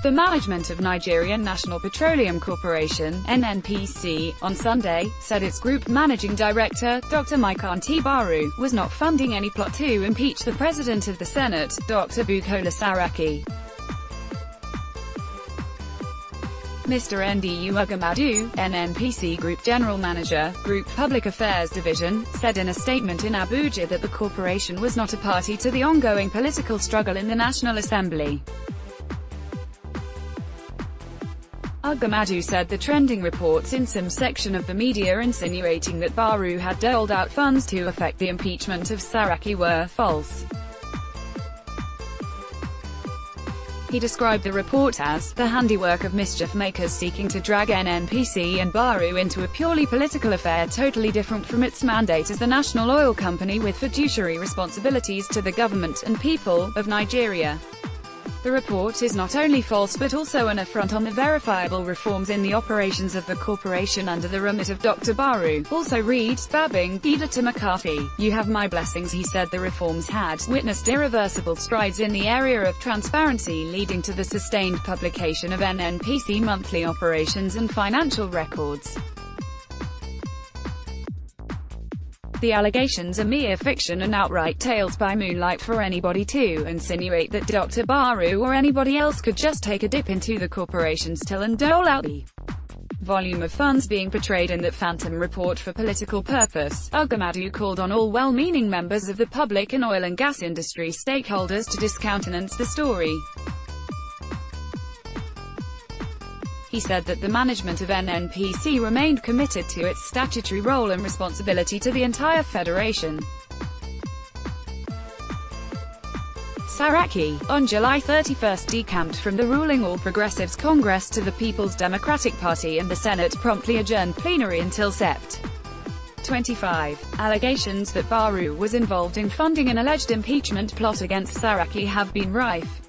The management of Nigerian National Petroleum Corporation (NNPC) on Sunday said its group managing director, Dr. Mike Baru, was not funding any plot to impeach the President of the Senate, Dr. Bukola Saraki. Mr. Ndu Ughamadu, NNPC Group General Manager, Group Public Affairs Division, said in a statement in Abuja that the corporation was not a party to the ongoing political struggle in the National Assembly. Ughamadu said the trending reports in some section of the media insinuating that Baru had doled out funds to affect the impeachment of Saraki were false. He described the report as, the handiwork of mischief makers seeking to drag NNPC and Baru into a purely political affair totally different from its mandate as the national oil company with fiduciary responsibilities to the government and people of Nigeria. The report is not only false but also an affront on the verifiable reforms in the operations of the corporation under the remit of Dr. Baru. Also reads, Babbing, to McCarthy. You have my blessings he said the reforms had witnessed irreversible strides in the area of transparency leading to the sustained publication of NNPC monthly operations and financial records. The allegations are mere fiction and outright tales by moonlight for anybody to insinuate that Dr. Baru or anybody else could just take a dip into the corporation's till and dole out the volume of funds being portrayed in that phantom report for political purpose. Ughamadu called on all well-meaning members of the public and oil and gas industry stakeholders to discountenance the story. He said that the management of NNPC remained committed to its statutory role and responsibility to the entire federation. Saraki, on July 31 decamped from the ruling All Progressives Congress to the People's Democratic Party and the Senate promptly adjourned plenary until Sept. 25. Allegations that Baru was involved in funding an alleged impeachment plot against Saraki have been rife.